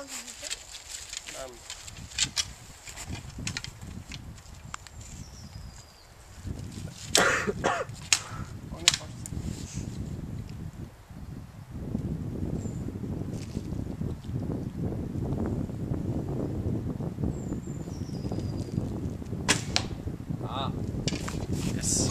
Naam. Yes.